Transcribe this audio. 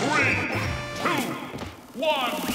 Three, two, one,